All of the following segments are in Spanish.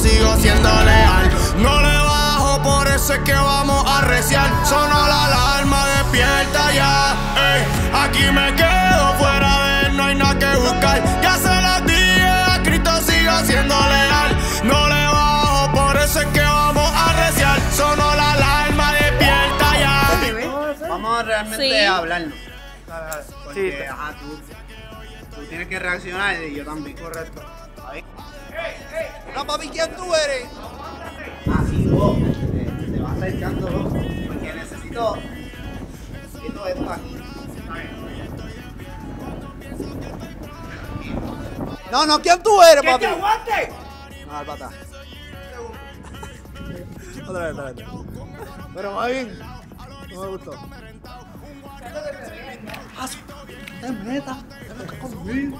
sigo siendo leal. No le bajo, por eso es que vamos a reciar. Sonó la alarma, despierta ya. Ey, aquí me quedo fuera de él, no hay nada que buscar. Ya se las dije, a Cristo sigo siendo leal. No le bajo, por eso es que vamos a reciar. Sonó la alarma, despierta ya. Vamos a realmente Sí. a hablarnos. Porque, ajá, tú, tú tienes que reaccionar y yo también. Correcto. No, papi, ¿quién tú eres? Así vos, te, te vas acercando vos, porque necesito, necesito esto aquí. No, no, ¿quién tú eres, papi? aguante! No, al pata. Otra vez, otra vez. Pero más bien, no me gustó. Te metas, estás conmigo,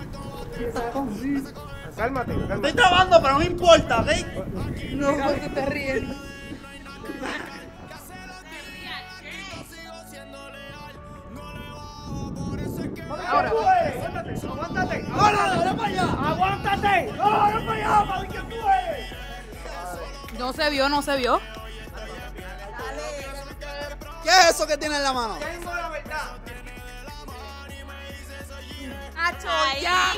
estás conmigo. Cálmate, Estoy cálmate. trabajando, pero no importa, ¿ok? No, porque te ríes. Ahora. Aguántate, aguántate. No, no, no, no para allá. Aguántate. No, no para allá, para que tú eres. No se vio, no se vio. ¿Qué es eso que tiene en la mano? Tengo la verdad. ¡Acho, Ay. ya!